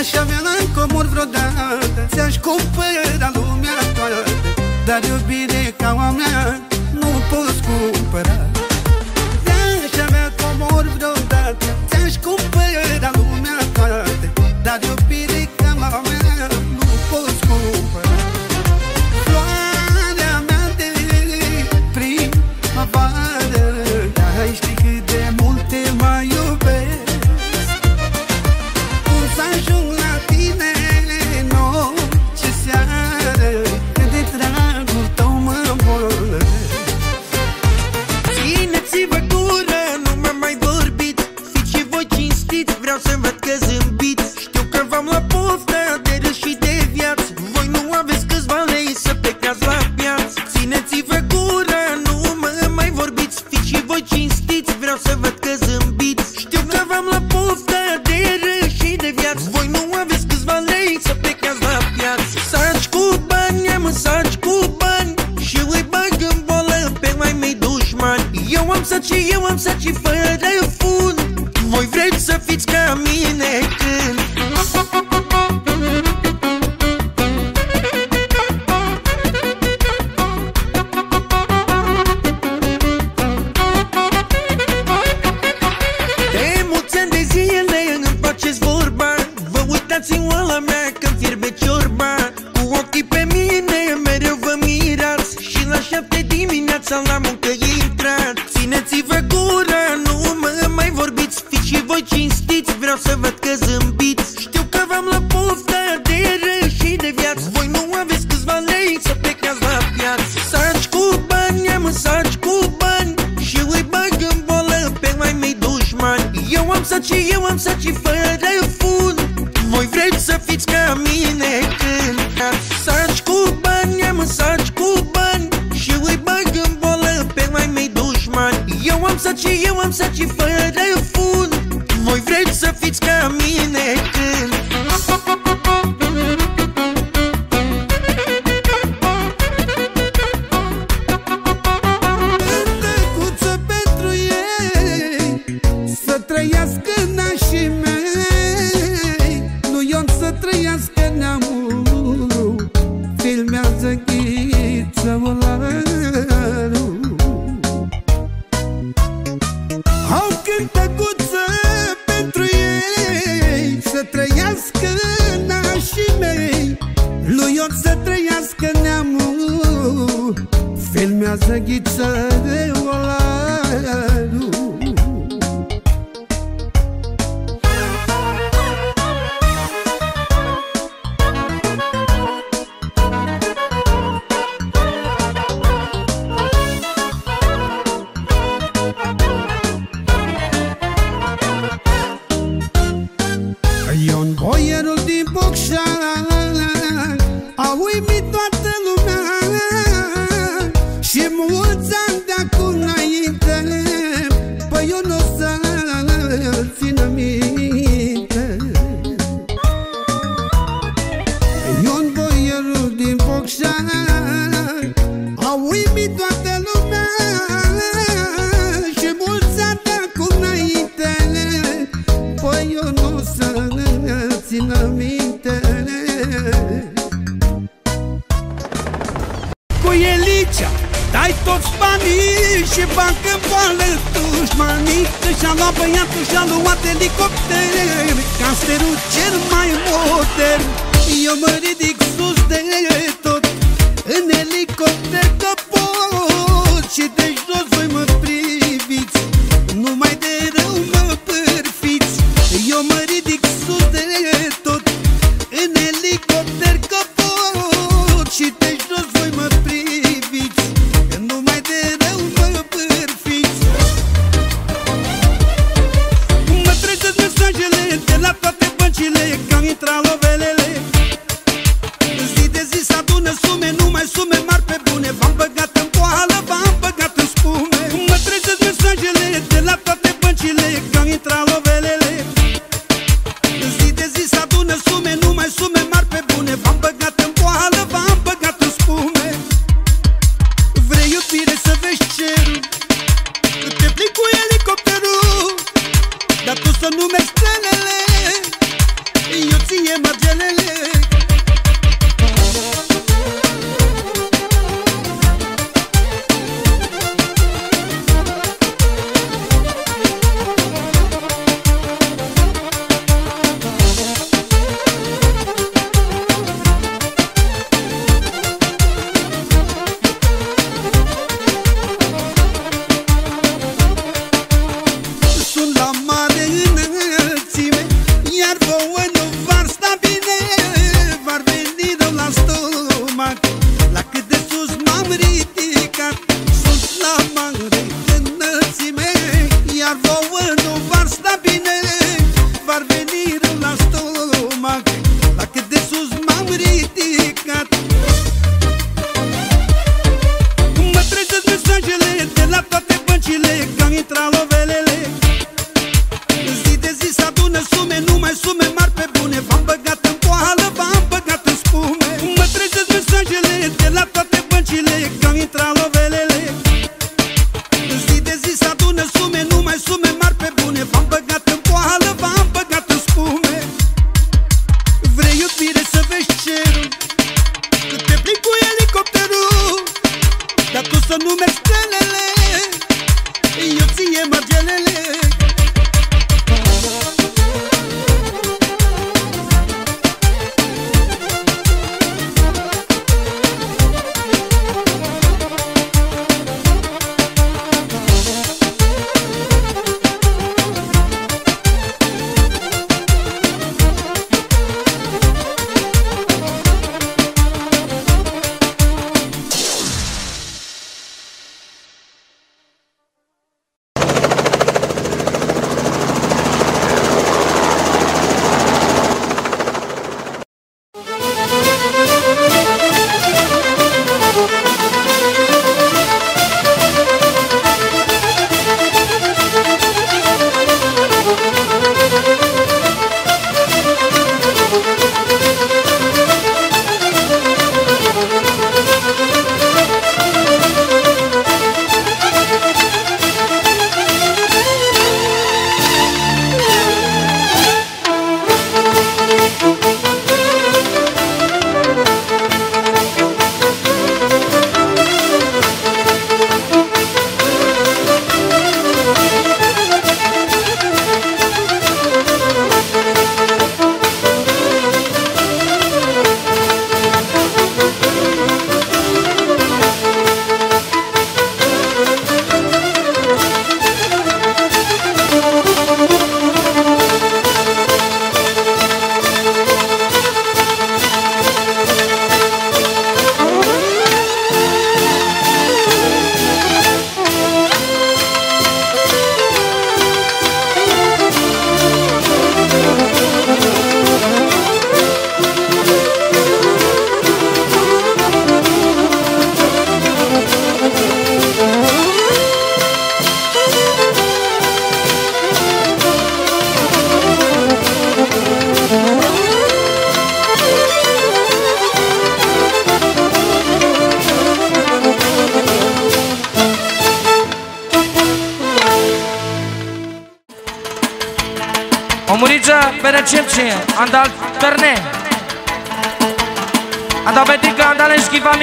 Aș avea în comor vreodată. Ți-aș cumpăra lumea toată Dar iubire ca a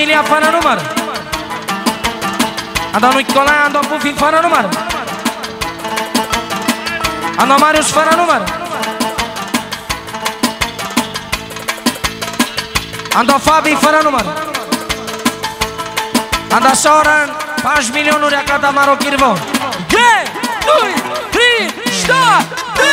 Iulia fără număr A domnul Nicolae, a domnul Pufin fără număr A domnul Marius fără număr A domnul Fabi fără număr A Soran, 5 milionuri a Catamaro Kirvo Yeah! 2, 3, 4, 3!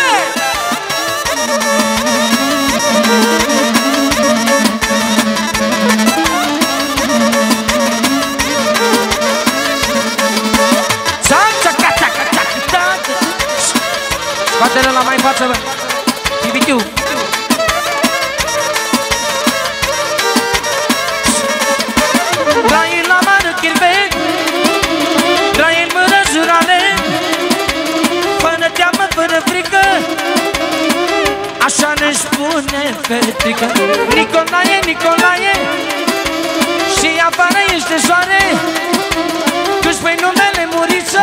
Toate la mai față, bă. BBQ. Trai la mână chirve, trai mână jurale, fără teamă, fără frică, așa ne spune fetică. Nicolae, Nicolae, și afară ești de soare, că-și pe numele muriță.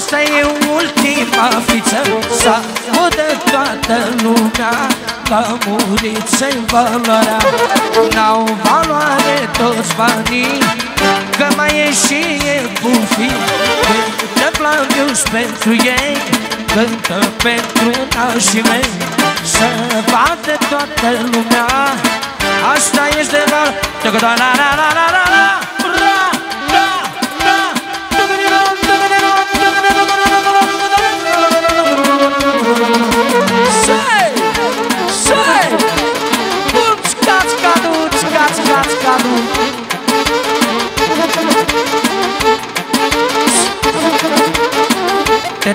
Asta e ultima fiță. Să audă toată lumea Că a murit să-i valoarea. N-au valoare toți banii Că mai e și e bufi Cântă Claudius pentru ei Cântă pentru nașii mei. Să vadă toată lumea Asta este rar La la la la la la la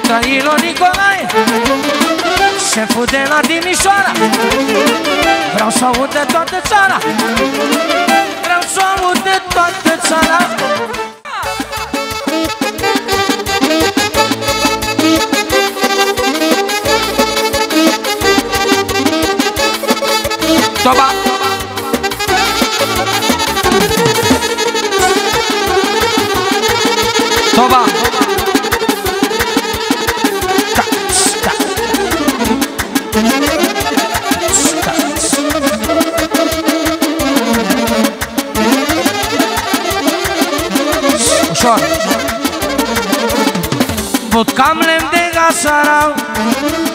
Tetailo Nicolae Șeful de la Timișoara Vreau să aud de toată țara Vreau să aud de toată țara. Toba Toba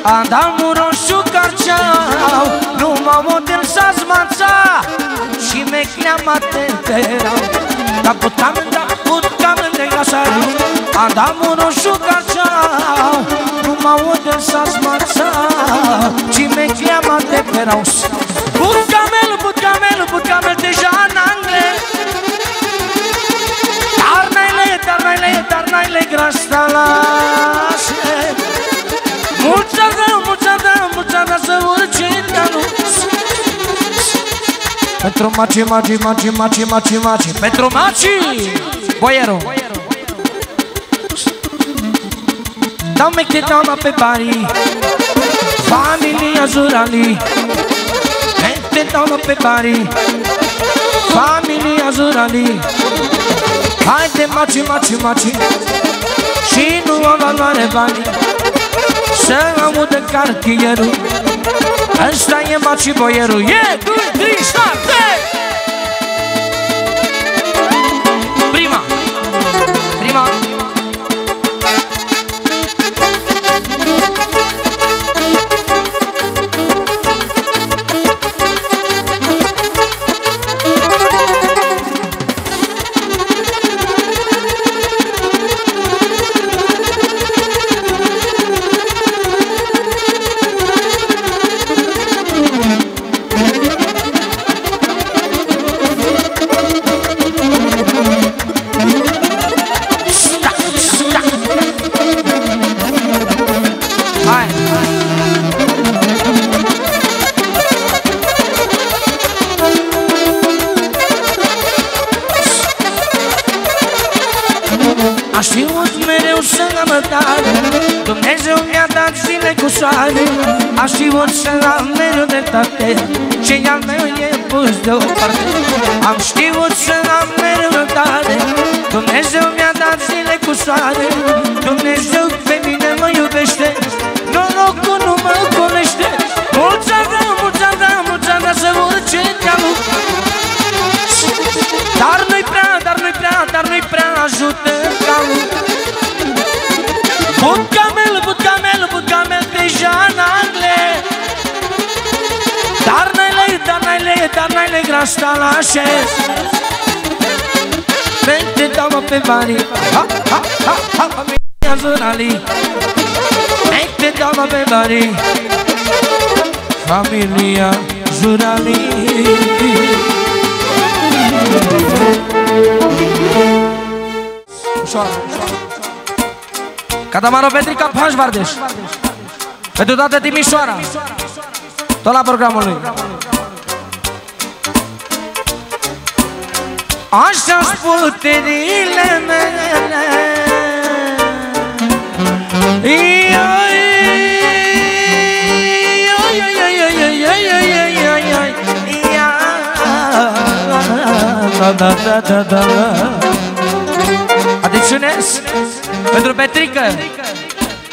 Andam un roșu carceau Numai model s-a zmanța Și mecleama temperau Da vodcam, da vodcam lemn de gasarau Andam un roșu carceau Numai model s-a zmanța Și mecleama temperau Vodcamel, vodcamel, vodcamel Deja în angle. Dar n-ai le, dar Pentru maci, maci, maci, maci, maci, maci. Pentru maci, boieru. Dau mec de dama pe bani Familia Zurali. Mec de dama pe bani Familia Zurali. Haide maci, maci, maci. Și nu am valoare bani Să audă cartierul. Ăsta e maci boierul E, doi, trei, șapte Prima Aș fi vrut să am mereu de tate Ce al meu e pus deoparte. Am știut să am mereu tare Dumnezeu mi-a dat zile cu soare Dumnezeu n-ai lei grasta la șes Vente dau pe bani. Ha, ha, ha, ha, familia Zurali Vente dau pe bani. Familia Zurali Ușoară, ușoară Catamaro Petrica Paș Vardeș Pentru toată Timișoara. Tot la programul lui Așa-s puterile mele. Da, da, da, da, da. Atențiune Pentru Petrică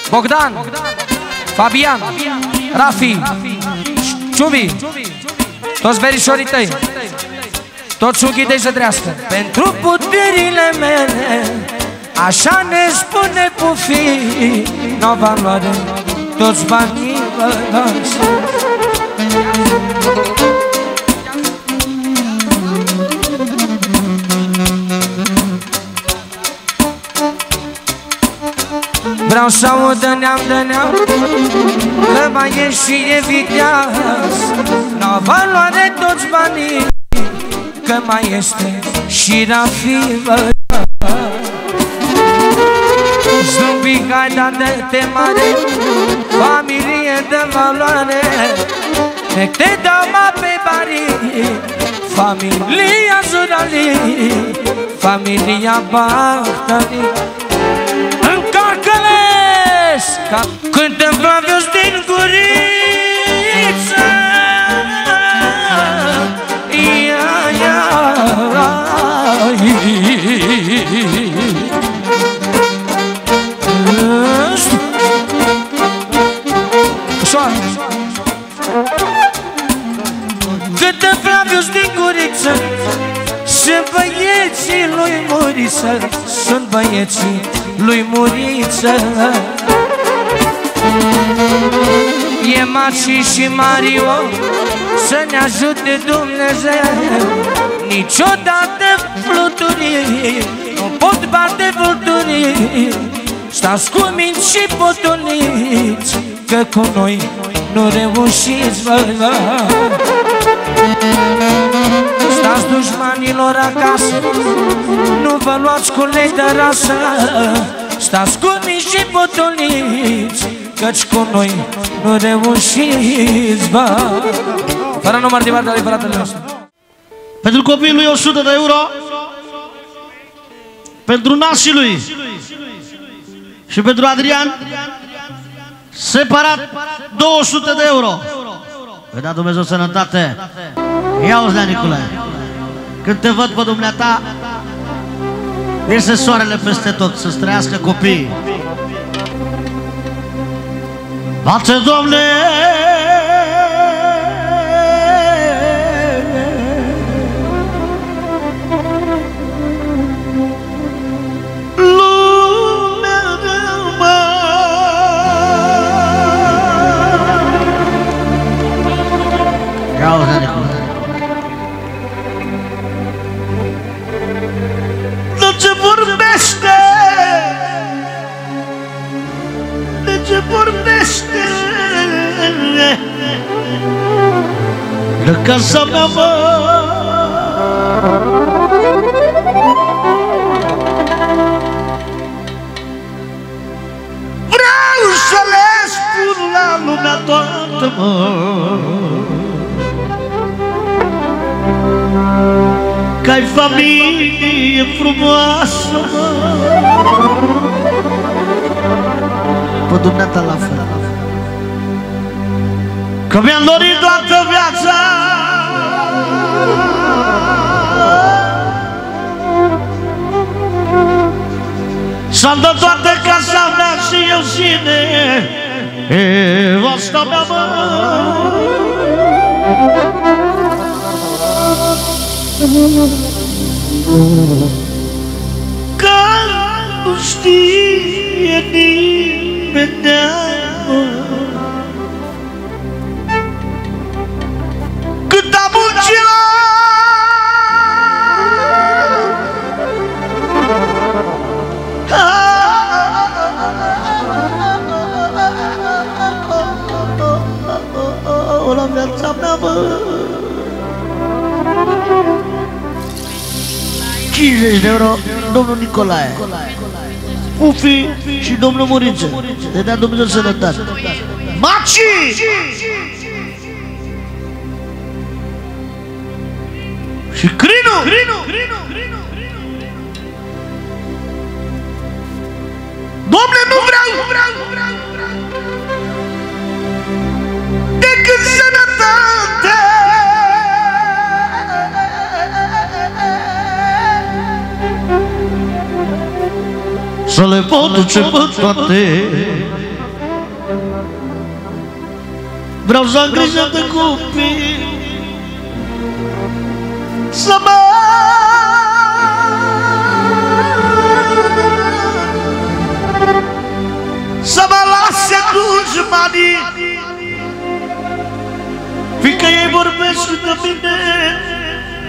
Bogdan, Fabian, Rafi, Ciubi, toți verișorii tăi, toți unghii de jădrească. Pentru puterile mele, așa ne spune pufi, n-o valoare, toți banii vă Vreau să aud de neam de neam Că mai e și e viteaz. N-au valoare toți banii Că mai este și rafivă Zumbi gaida de te mare Familie de valoare. Ne te dau ma pe bari Familia Zurali Familia Bahtari ca Cântă Flavius din Sunt băieții lui Muriță Sunt băieții lui Muriță. E Maci și Mario Să ne ajute Dumnezeu. Niciodată fluturii Nu pot bate vulturii. Stați cu minți și potoliți Că cu noi nu reușiți vă, vă. Stați dușmanilor acasă. Nu vă luați cu lei de rasă. Stați cu minți și potoliți Căci cu noi nu reușiți, bă. Fără număr de partea de fratele nostru. Pentru copiii lui 100 de euro. Pentru nașii lui. Și pentru Adrian Separat 200 de euro. Vă da Dumnezeu sănătate. Ia-o-ți, Nicolae Când te văd pe dumneata Iese soarele peste tot Să-ți trăiască copiii Bate, Doamne! De casa mea, mă Vreau să le spun la lumea toată, mă Că ai familie frumoasă, mă Pe dumneata la Să-mi dă toată casa mea și eu sine. E asta mea, mă. Că nu știe nimeni 50 de euro, domnul Nicolae. Ufi și domnul Muriță. Te dea Dumnezeu sănătate. Maci! Și Crinu! Domne, le pot ce pot toate Vreau să am grijă de copii. Să mă Să mă lase dușmanii Fiindcă ei vorbesc de mine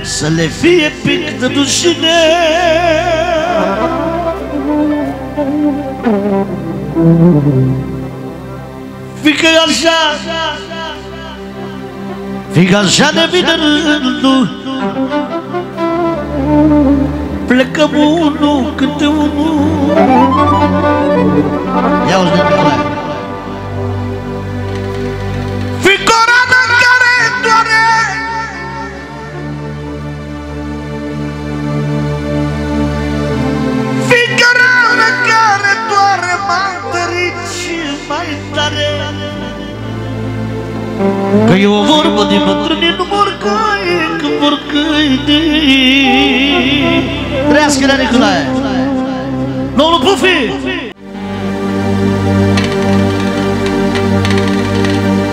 Să le fie pic de dușine. Fică așa. Fică așa de vine rândul Plecăm unul câte unul. Ia uite de Ganhou vorba de bătrâni nu mor cai, că vor câine que Nea Nicolae! Domnul Pufi!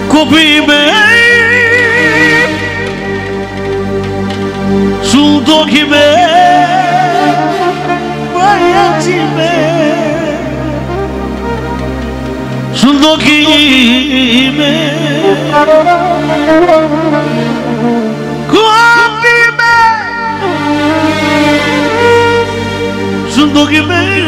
Copiii mei Sunt ochii mei Băiații mei जिंदगी में में जिंदगी में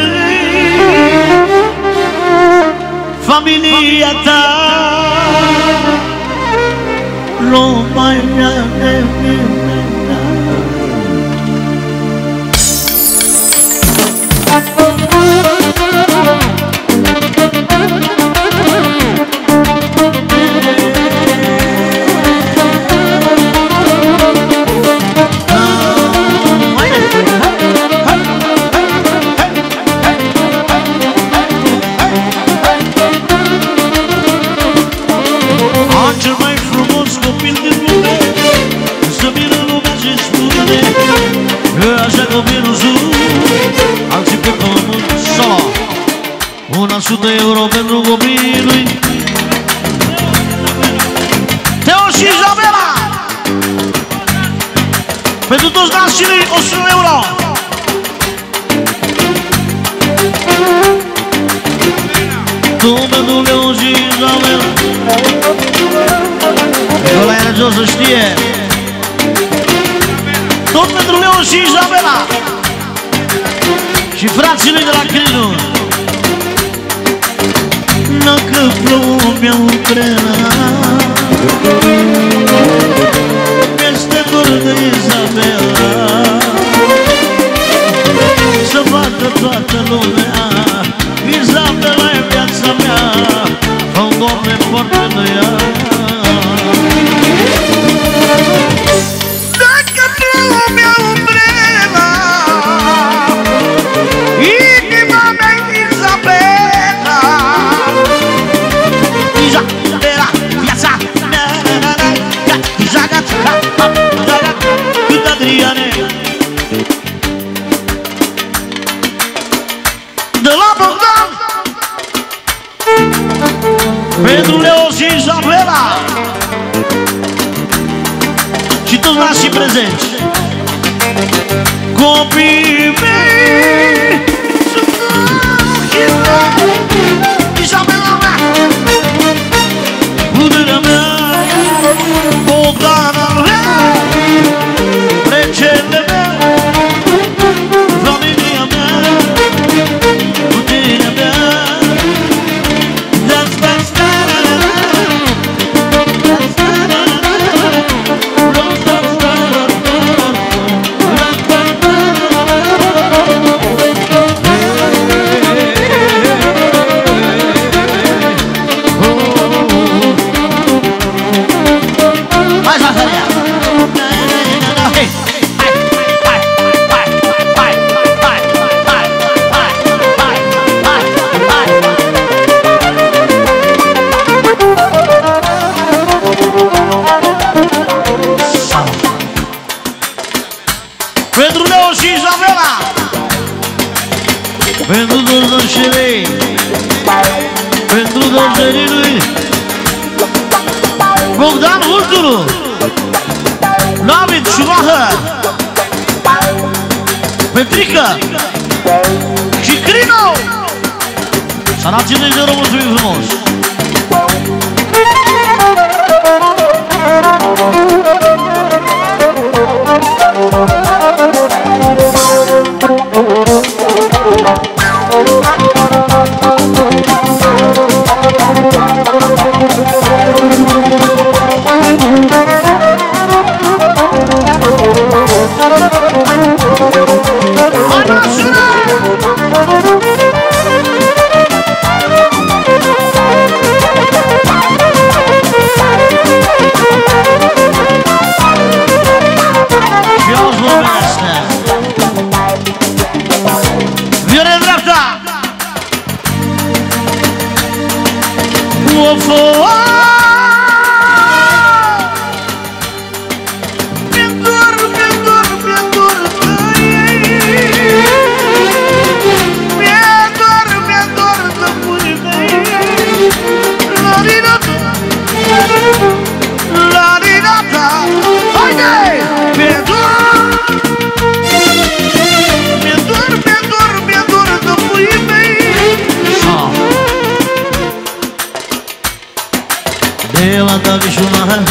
Ela tá bicho marra.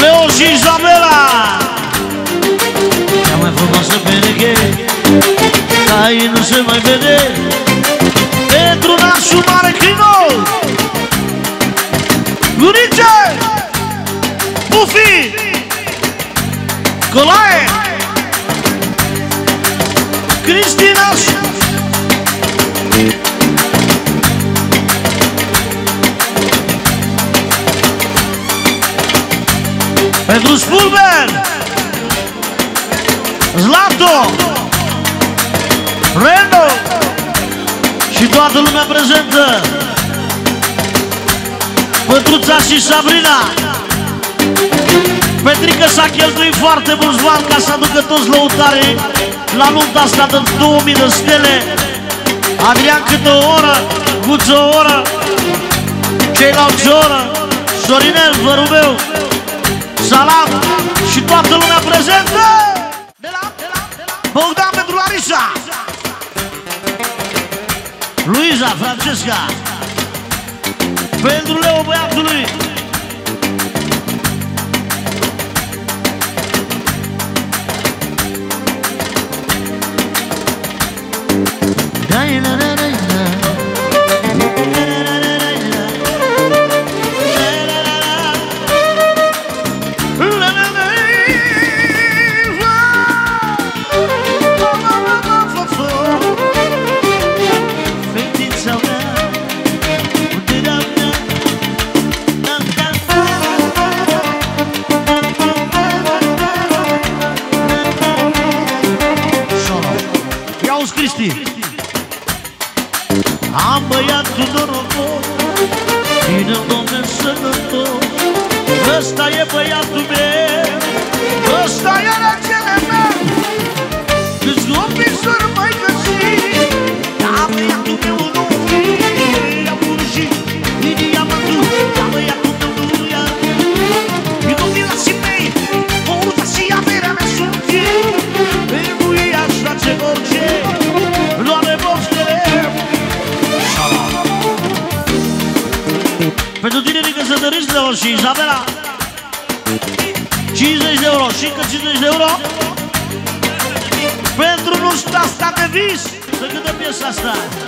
Meus Isabela. Não é por nossa peregueira tá Aí não vai perder Dentro da chumara que não Lurite Bufi Colae Cristina Cristina. Pentru Spulben Zlato. Reno. Și toată lumea prezentă. Pătruța și Sabrina. Petrica s-a cheltuit foarte mulți bani ca să aducă toți lăutare la nunta asta de 2000 de stele. Adrian câte o oră, Guță o oră, ceilalți o oră, Sorinel, vărul meu, Salam și toată lumea prezentă de la, de la, de la. Bogdan pentru Larisa. Luiza, Francesca. Pentru Leo băiatului. Da-i-la-la Shasta.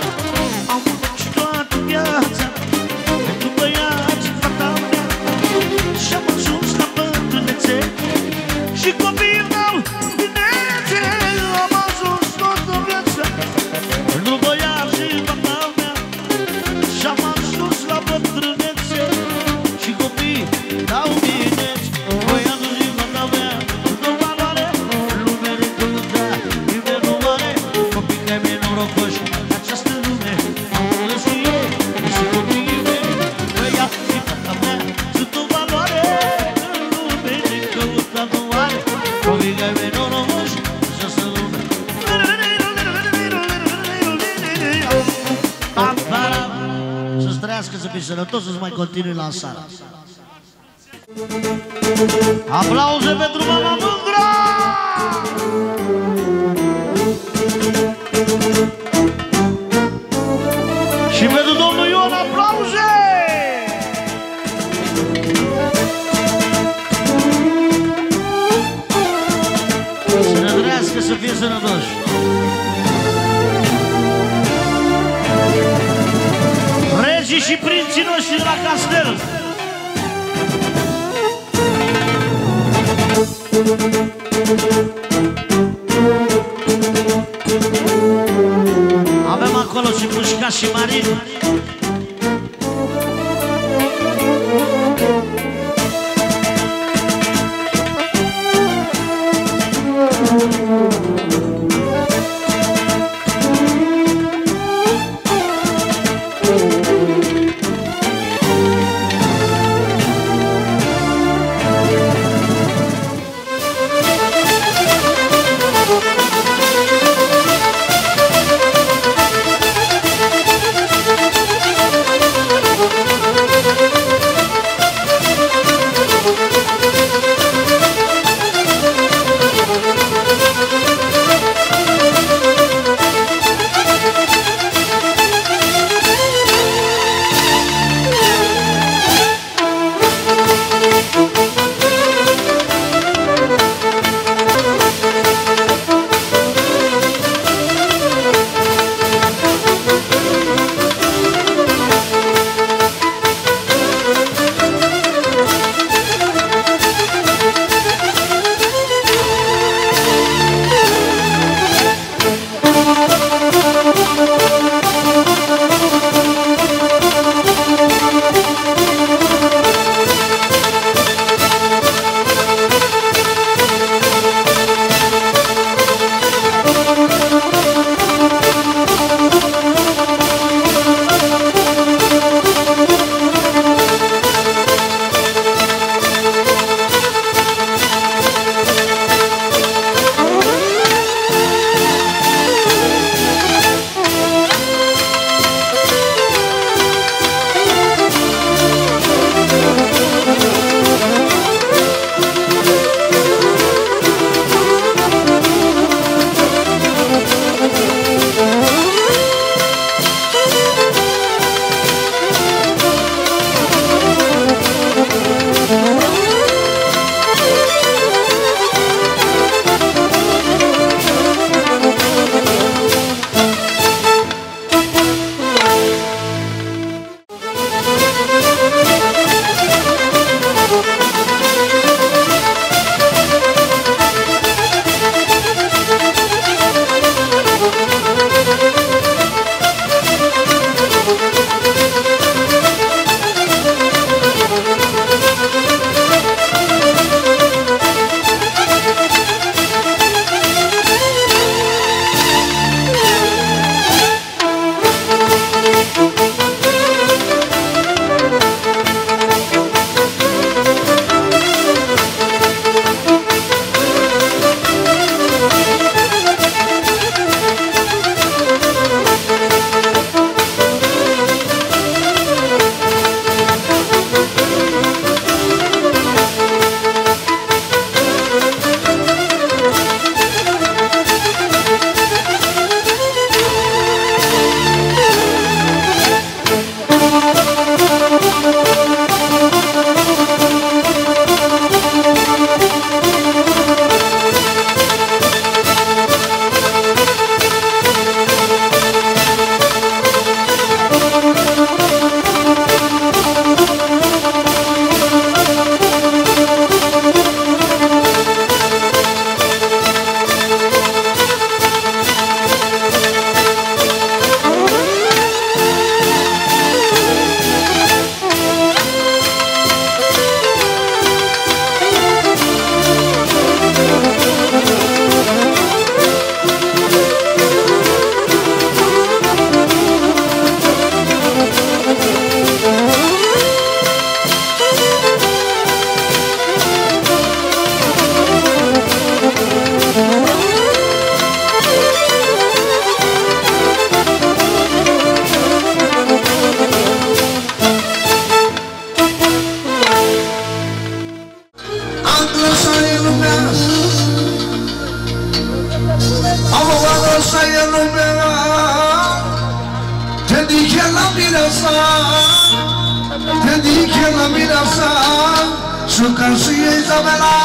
Suca și Izabela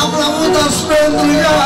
Am lăudat pentru ea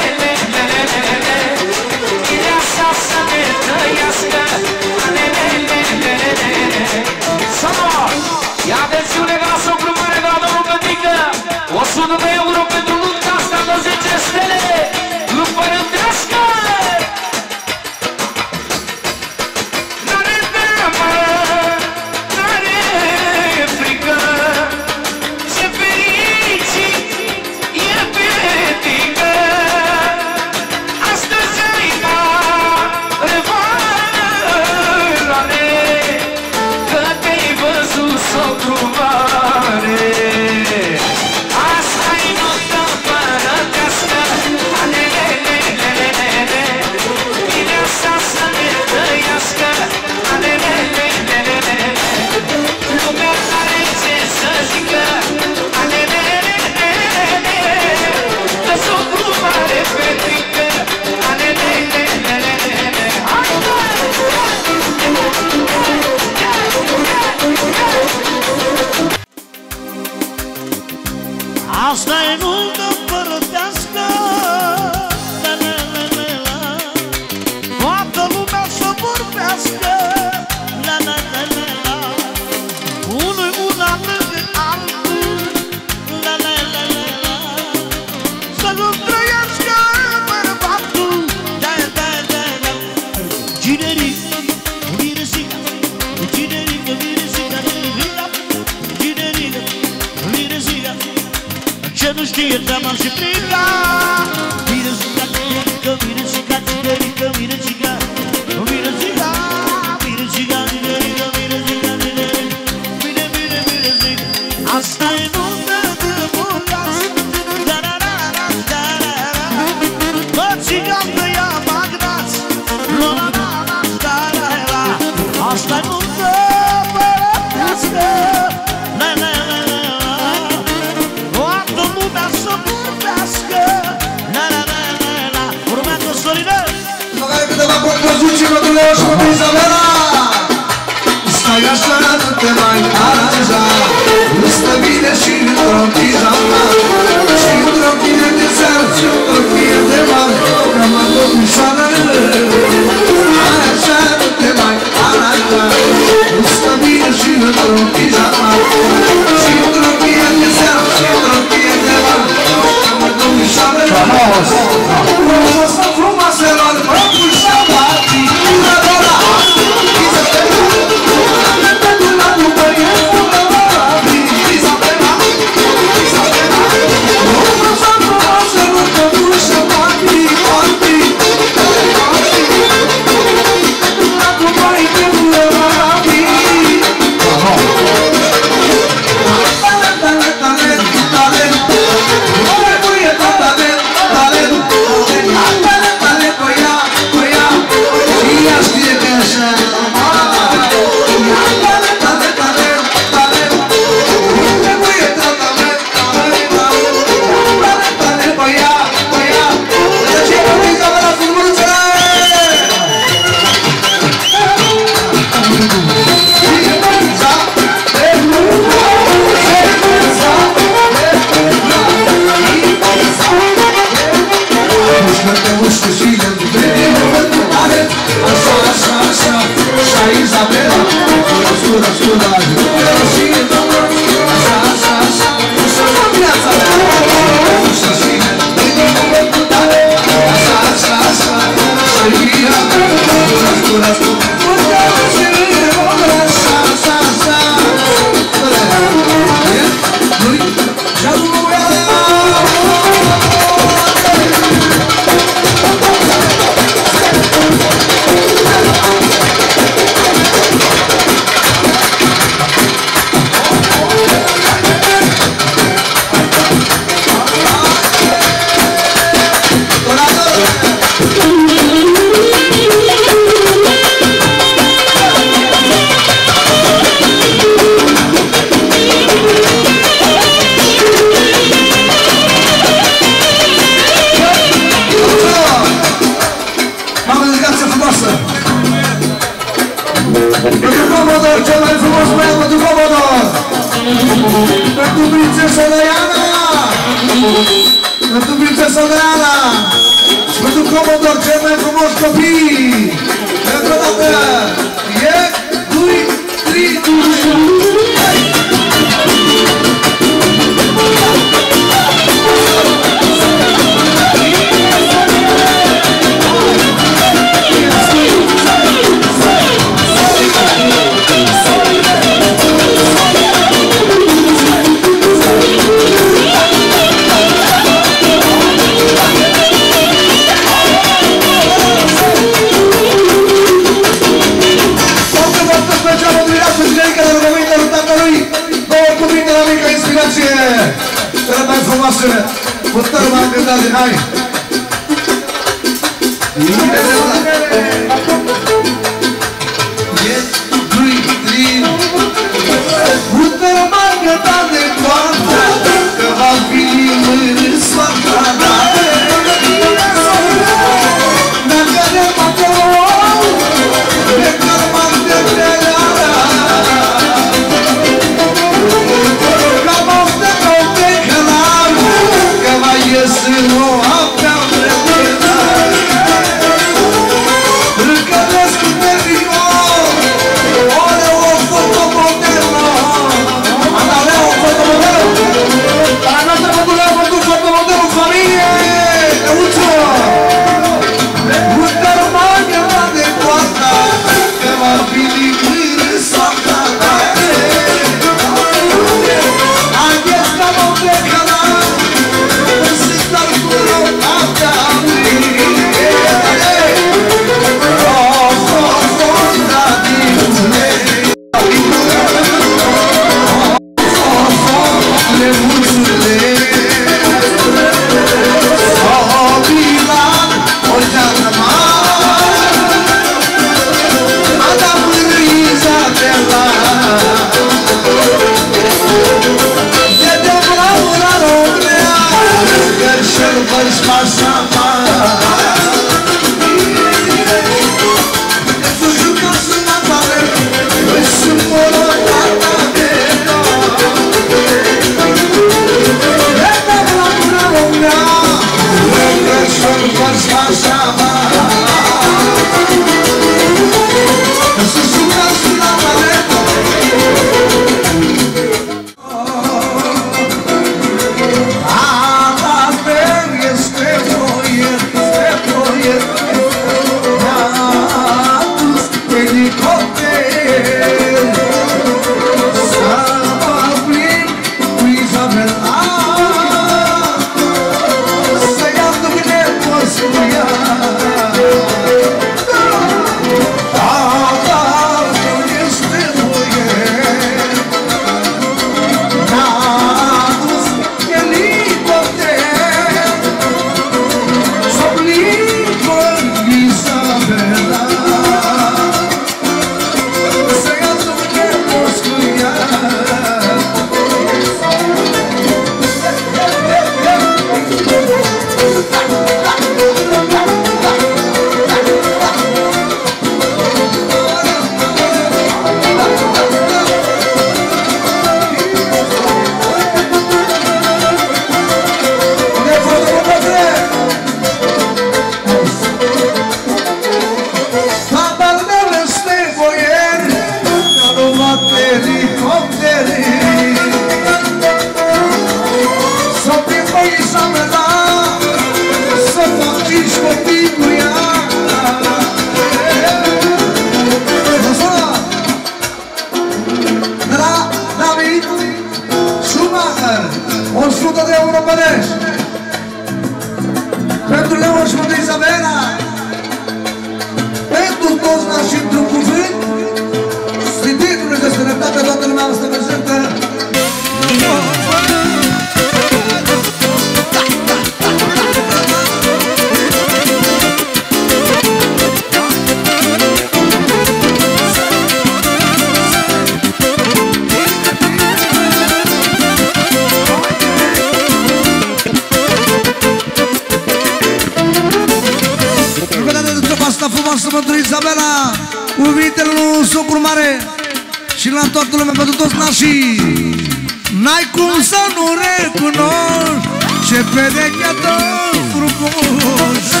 pereche tão frumosa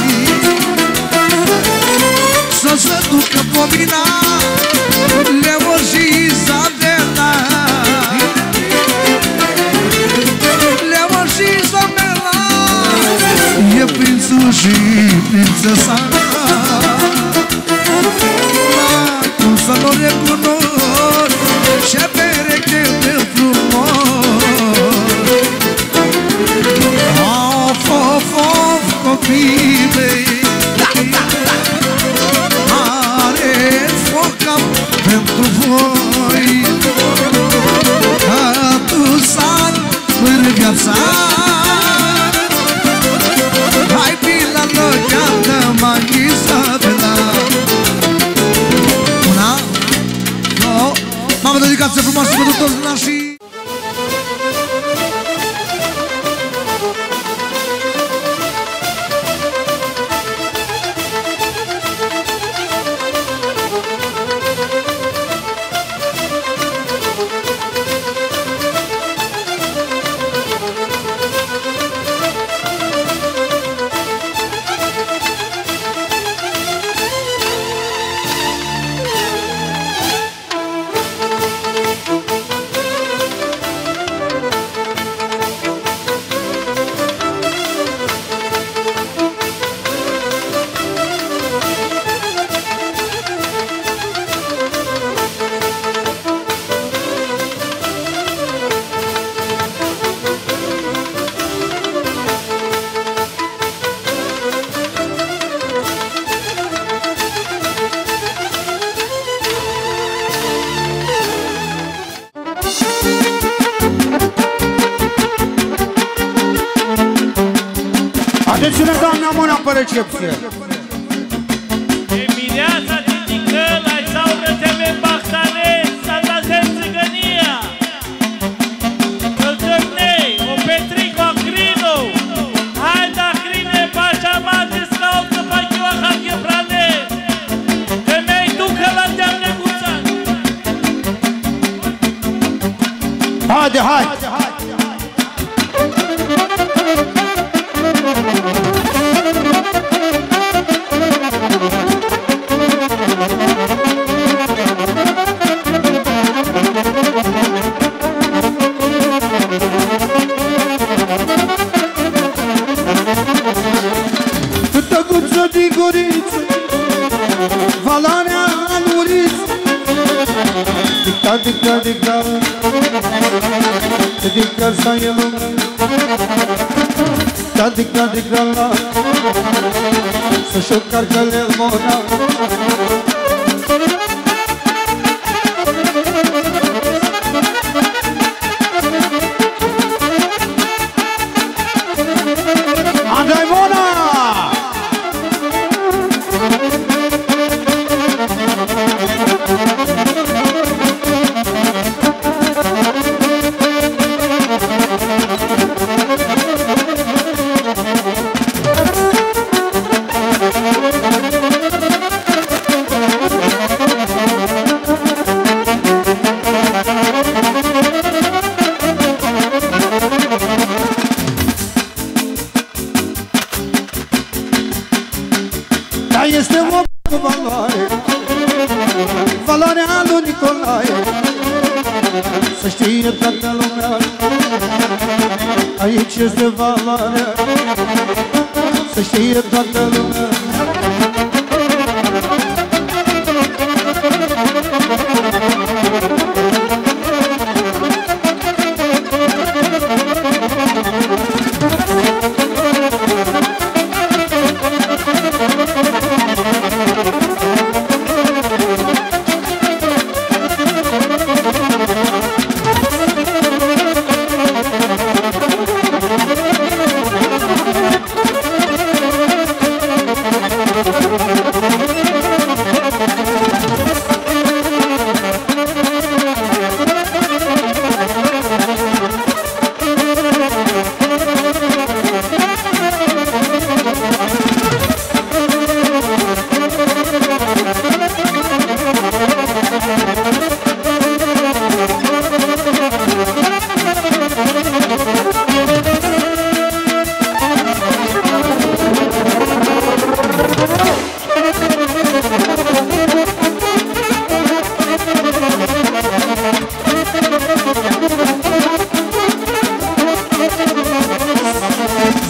să se tu que combinar Levo hoje Isabela Levo hoje Isabela E a princesa e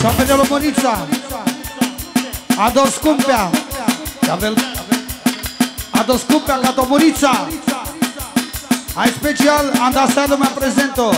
Și-a pe Mănița Ador scumpea. Ador scumpea la Domurița Ai special Andasa lumea prezentă.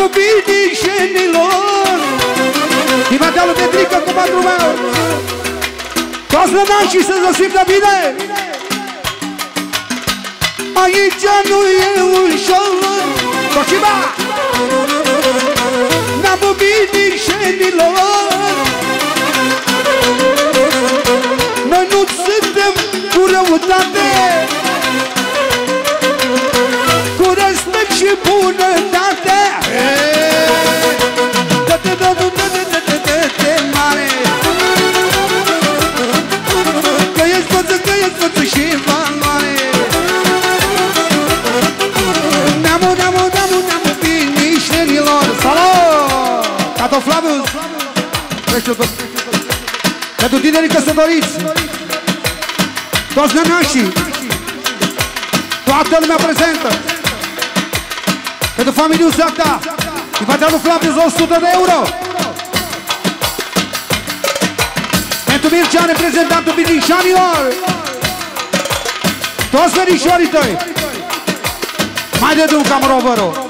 Ne-am iubit nișenilor Din partea lui Petrică cu patru meu. Toți lănași și să se simtă bine. Aici nu e ușor. Toshiba! Ne-am iubit nișenilor Noi nu suntem cu răutate. Cu respect și bunătate făță, că ești făță și valoare Neamu, neamu, neamu, neamu, binișterilor Salut! Tato Flavius! Trece tot. Pentru tinerii căsătoriți, toți nănașii, toată lumea prezentă, pentru familiuța ta, din partea lui Flavius 100 de euro. Pentru Mircea, reprezentantul Bilișanilor, toți verișorii tăi, mai de drum cam rog,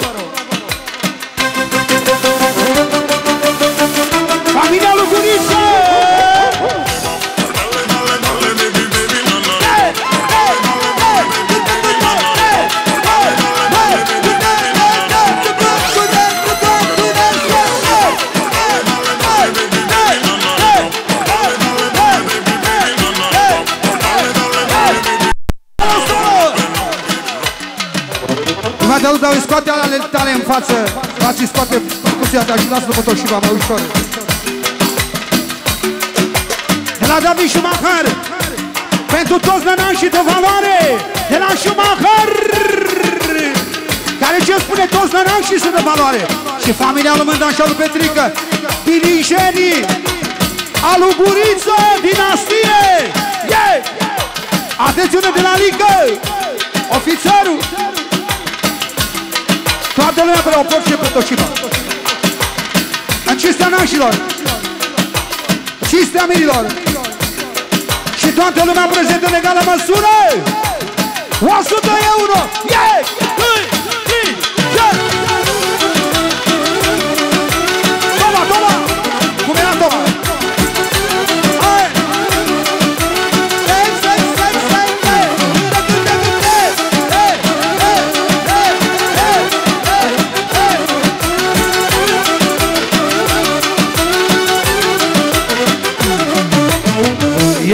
Imediat dau scoate ale tale în față. Faci scoate percuția ta și lasă-l pe tot și va mai ușor. De la David Schumacher. Pentru toți nănașii de valoare. De la Schumacher. Care ce spune toți nănașii sunt de valoare. Și familia lui Mândan și al lui Petrică. Dirijenii Alu Guriță Dinastie. Yeah! Atențiune de la Lică Ofițerul Toată lumea pe la o porție pe Toshiba. În cinstea nașilor, cinstea mirilor și toată lumea prezentă în egală măsură, 100 euro! Yeah!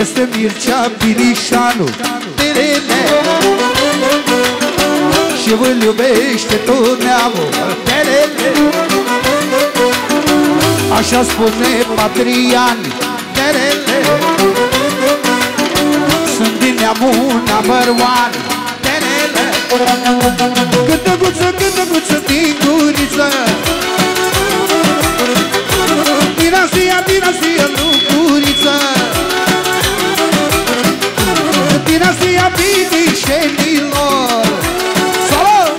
Este Mircea Binișanu Terene Și îl iubește tot neamul Terene Așa spune Patrian Terene Sunt din neamul number one Terene Cântăguță, cântăguță din guriță Din Asia, din Asia. Dinastia Binișenilor Salut!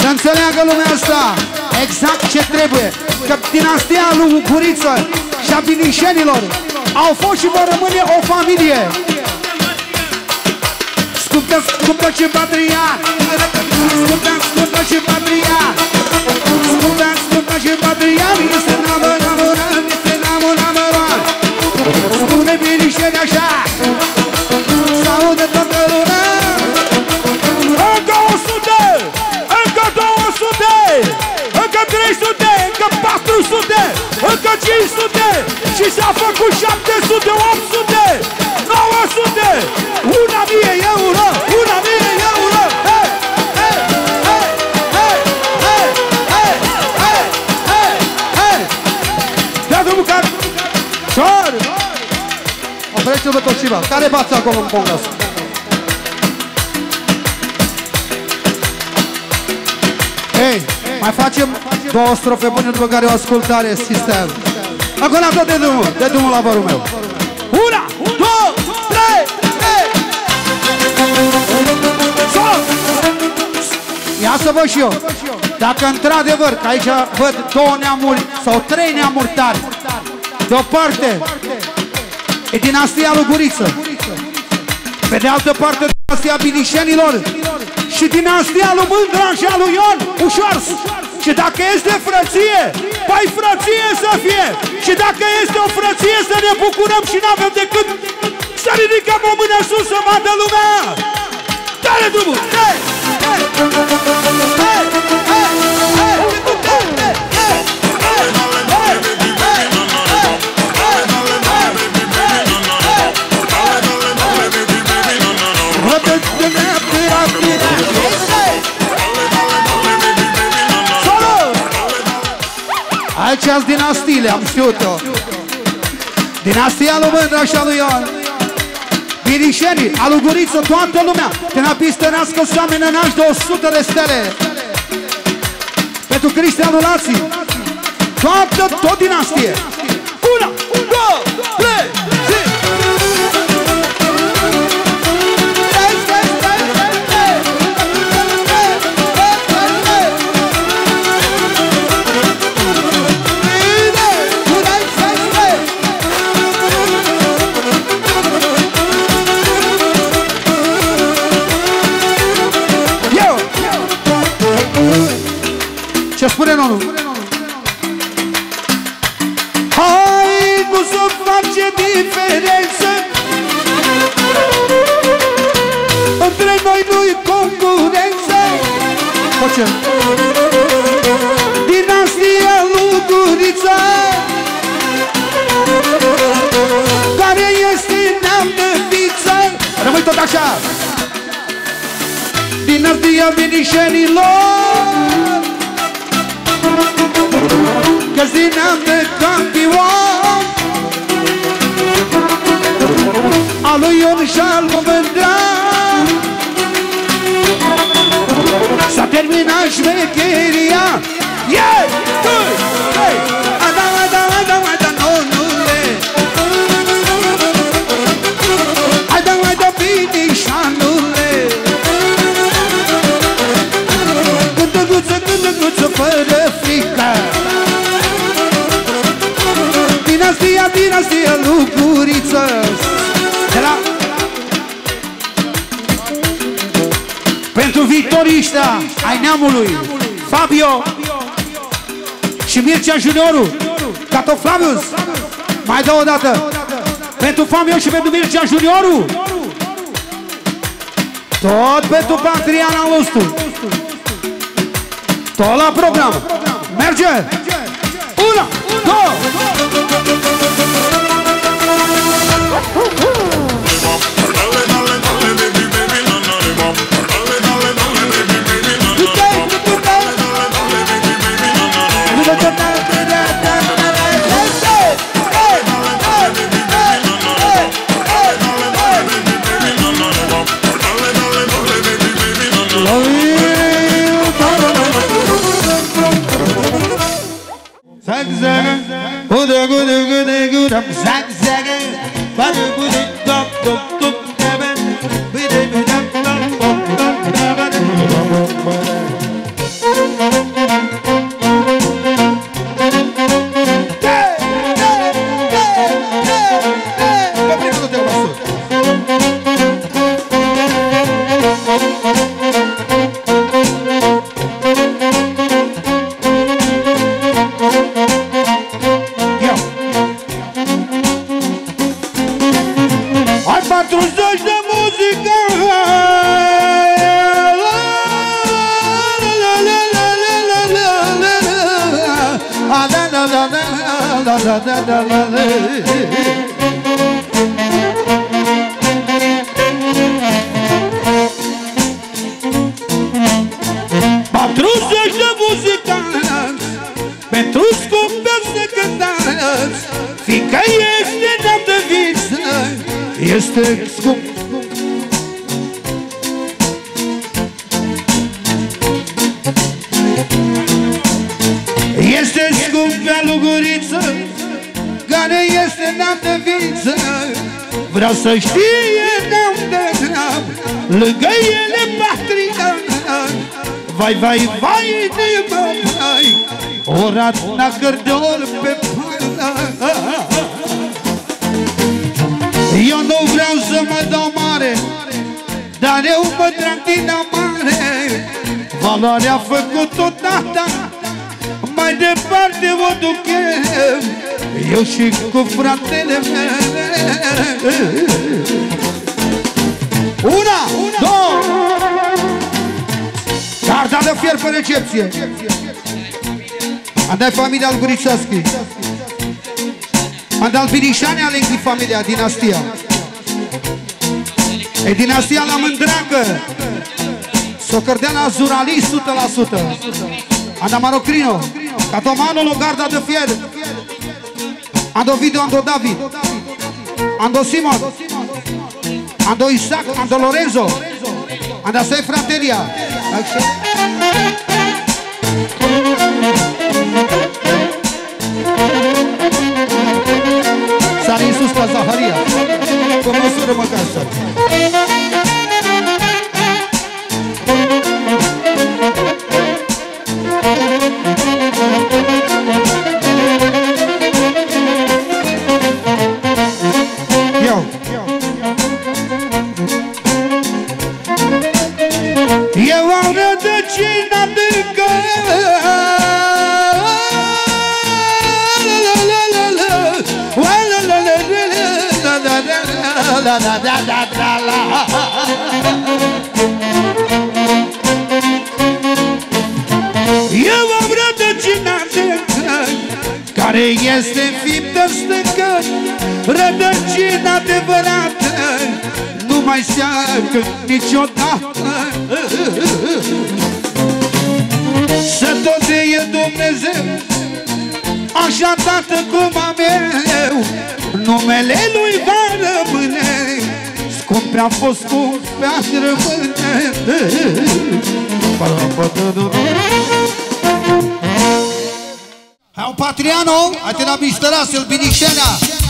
Să înțeleagă lumea asta exact ce trebuie. Că dinastia lui Guriță și a Binișenilor au fost și vor rămâne o familie. Scumpă, scumpă și patrian Scumpă, scumpă și patrian Scumpă, scumpă și patrian Este namă, namă, namă, este namă, namă, namă Spune binișteri așa Să audă toată lumea Încă 100! Încă 200! Încă 300! Încă 400! Încă 500! Și s-a făcut 700! 800! Împotriva. Care bați acolo în congas? Ei, mai facem două strofe până după care o ascultare sistem. Acum am dat de drumul, de drumul la vărul meu. Una, două, trei, trei! Sol! Ia să văd și eu. Dacă într-adevăr, că aici văd două neamuri sau trei neamuri tari, de o parte e dinastia lui Guriță, pe de altă parte dinastia Bilișenilor și dinastia lui Mândra și a lui Ion Ușoars. Și dacă este frăție, păi frăție să fie. Și dacă este o frăție să ne bucurăm și n-avem decât să ridicăm o mână sus să vadă lumea. Dă-le drumul! Hai! Hai! Hai! Hai! Hai! Aici sunt dinastiile, am știut-o. Dinastia lui Mândra și a lui Ioan. Birișenii, aluguriță, toată lumea. Te napistănească să oameni nași de 100 de stele. Pentru Cristian Lații. Toată, tot dinastie. Una, două, trei, Ce spune nonul? Hai, nu să face diferență. Între noi nu-i concurență. Face Dinastia lui Gurița Care este neam de viță Rămâi tot așa. Dinastia Vinișenilor Că-ți din neam de campion A lui Ion și al Mândra S-a terminat șmecheria Yeah! Doi! Trei! Cântăguță, cântăguță, fără frică. Dinastia, dinastia, lucruriță De la... Pentru victoriștea ai neamului Fabio. Și Mircea Junioru Cato Flavius. Mai dă o dată. Pentru Fabio și pentru Mircea Junioru. Tot pentru Patriana nostru Tot la program Merge Una, două pe recepție Andai familia al Guriceaschi Andal Birișane alengi familia, dinastia. E dinastia la Mândreagă. Socărdeala Zurali 100% Anda Marocrino Catomano lo garda de fier. Ando Video, Ando David. Ando Simon. Ando Isaac, Ando Lorenzo. Anda Sei Frateria. Sari Come on, guys. Înfiptă stâncă Rădăcina adevărată Nu mai seacă niciodată. Să tot e Dumnezeu Așa tată cum am eu. Numele lui va rămâne Scump prea fost scump prea rămâne Hai un Patriano, hai te la miștărasul, Binișenea Ei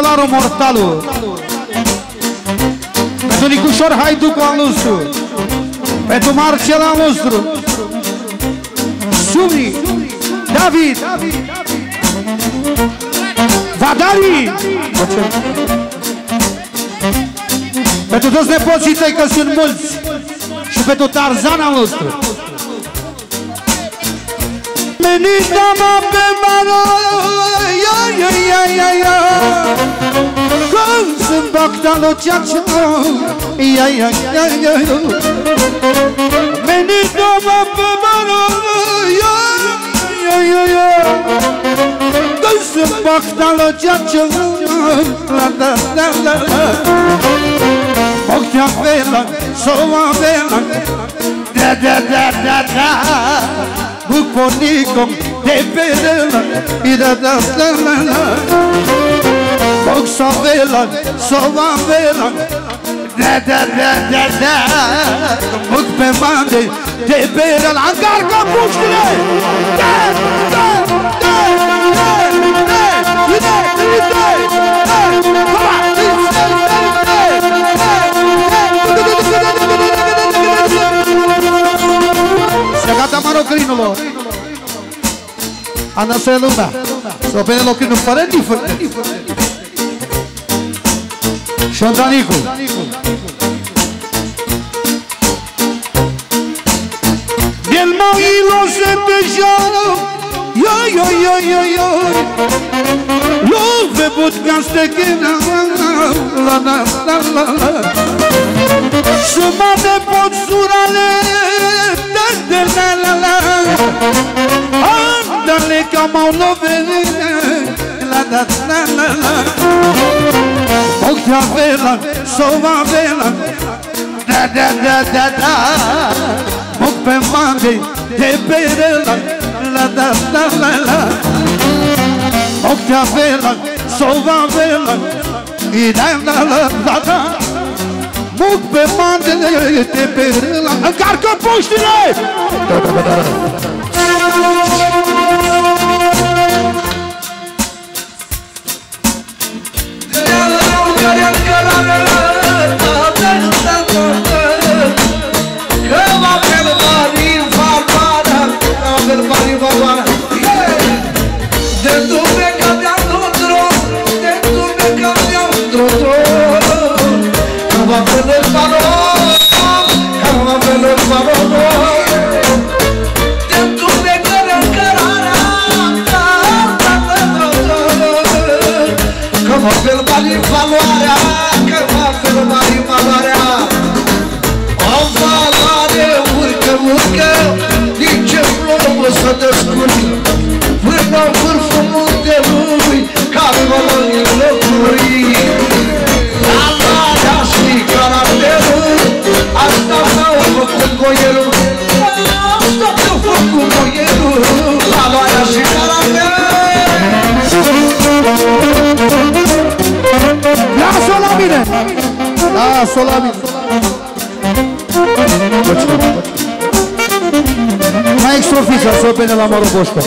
Solaru Mortalu Pentru Nicușor Haiducu al nostru. Pentru Marcel al nostru. Sumni David. Vadari Pentru toți nepoții tăi că sunt mulți. Și pentru Tarzan al nostru Menita mă pe mano Ia, ia, ia, ia, ia Când sunt bactalo ceață Ia, ia, ia, ia, ia Menita mă pe mano Ia, ia, ia, ia Când sunt bactalo ceață La, la, la, la, la. Occhia bella, sova bella Da, da, da, da, da Buconico de perela E da, da, da, da, da Boxa bella, sova bella Da, da, da, da, da Buc pe mande de perela Încarcă puștile Da, da, da, da, da Ide, ide, da Se gata marocrinul Ana să e lumea. Să o pene locrinul fără diferent Șondanicu Del mailo se deja Yo, yo, yo, yo, yo Love budkaste kina La, la, la, la, la Mă de pot surale Da, da, la, la, Andale ca m-au lovit La, da, la, la, la. Occhia vela, sova vela Da, da, da, da, da. Moc pe mande de berela La, da, la, la, la Occhia vela, sova vela I da, la, la, la, la Moc pe mande de berela Încarcă puștile! La Moroboșca.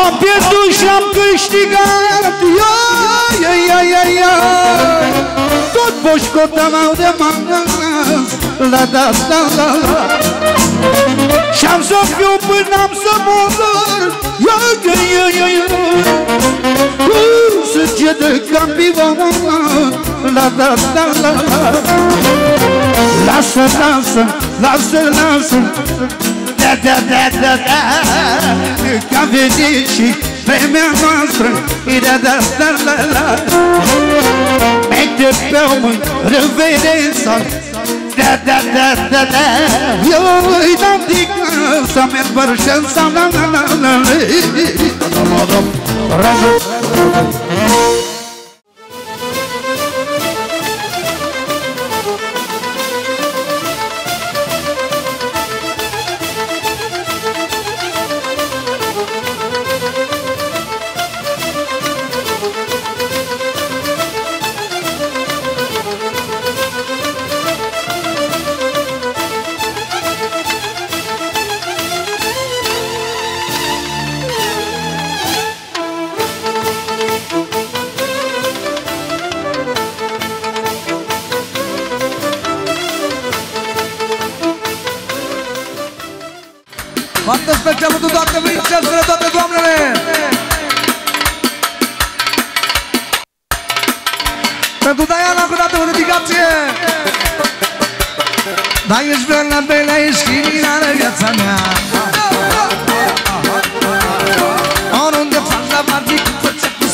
Am pierdut și am câștigat. Ia, ia, ia, ia, ia. Tot boșcota m-au de mas La, da, da, da, da. Și-am să fiu până am să mor. Ia, ia, ia, ia, ia. Cu sânge de campion La, da, da, da, da Lasă, lasă, lasă, lasă. Da, da, da, da, da. Că a venit și vremea noastră Da, da, da, da, da Mete pe omul reverența Da, da, da, da, da. Eu îi dam din casa mea Bărșența, la, la, la, la, la Foarte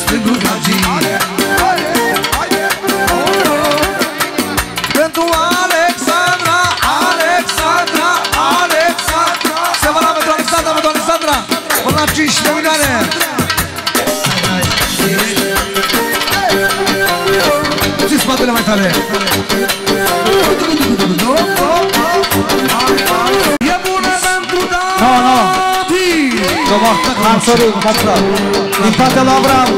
făcea cu Am sărut, m-am furat. Din partea lui Avram.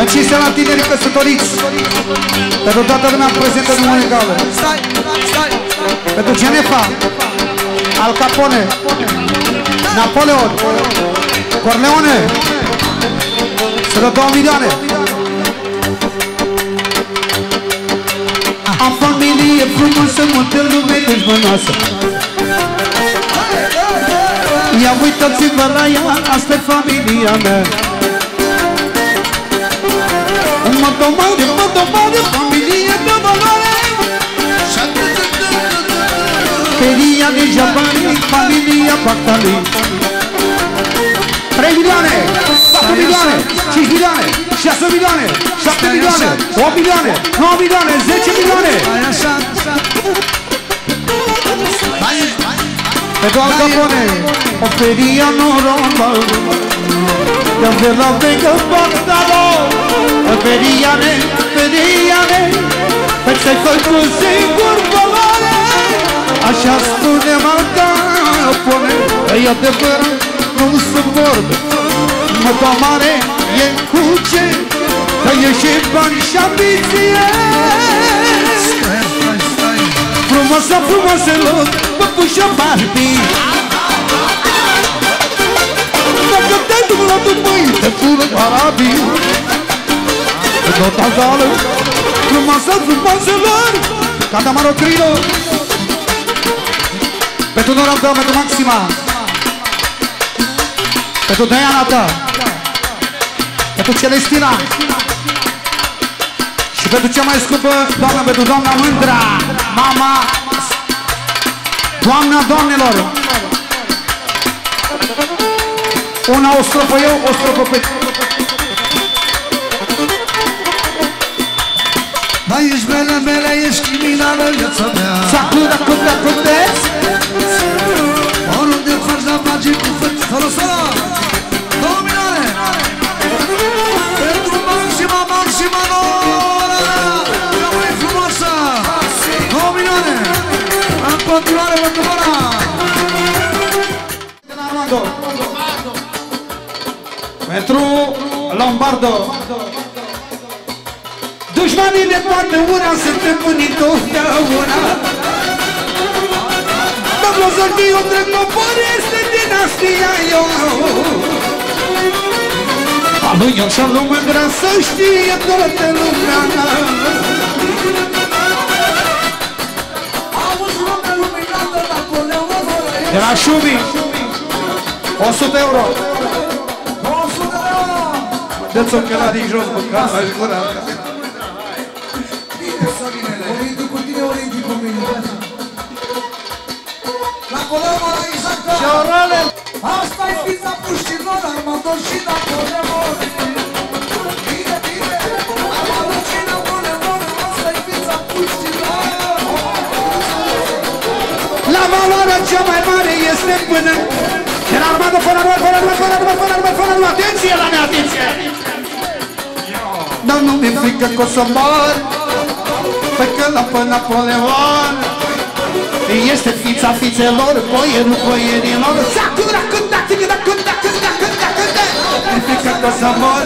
În cinstea la tinerii căsătoriți. Pentru toată lumea prezentă în muzical. Stai, stai Pentru Genefa. Al Capone. Napoleon. Corleone. Să dă două milioane. Am familie frumoasă, multe lume dușmănoasă Ia uitați-vă la ea, asta e familia mea. Mă domare, mă domare, familie de valoare Feria de Jabari, familia Pactali 3 milioane, 4 milioane, 5 milioane, 6 milioane, 7 milioane, 8 milioane, 9 milioane, 10 milioane. Hai așa Pentru Al Capone O feria normal Că de la vegă Pactalo O feriane, feriane Pe ce-ai făcut singur valoare. Așa spune Marta Capone E adevărat, nu sunt vorbe. Mă mare e cu ce Că e și bani și ambiție. Stai, stai, stai Frumoasa, frumoaselor, păpușa Barbie. Dacă te duc la Dubai, te pun Arabii Tot agală, frumoasa, frumoaselor Catamaro Crino Pentru Nora ta, pentru Maxima. Pentru Diana ta Pentru Celestina. Și pentru cea mai scumpă doamnă, pentru doamna Mândra, mama, doamna doamnelor. Una o strofă eu, o strofă pe... Da, ești bela, bela, ești criminală viața mea Sacuda, cuda, cudesc. Oriunde faci la bagi cu făt Solo, solo Două continuare pentru Nora Armando. Pentru Lombardo. Dușmanii de toată ura suntem unii totdeauna Domnul Zordiu întreg popor este dinastia eu A lui Ion și-a lui Mândra să știe toată lumea De la Șumi 100 euro. 200 de euro! Dă-ți ochelarii jos, măcar, aș gura. Bine, Sorinele Olindu cu tine, Olindu cu mine Napoleon organizată Șorale Asta e fița puștilor, Armando și Napoleon Bine, valoarea cea mai mare este până De la armată, fără armă, fără armă, fără armă, fără armă, fără armă Atenție la mea, atenție! Dar nu mi-e frică că o să mor Pe că la pe Napoleon. Este fița fițelor, boierul boierilor. Sakura, cânta, cânta, cânta, cânta, cânta, cânta Mi-e frică că o să mor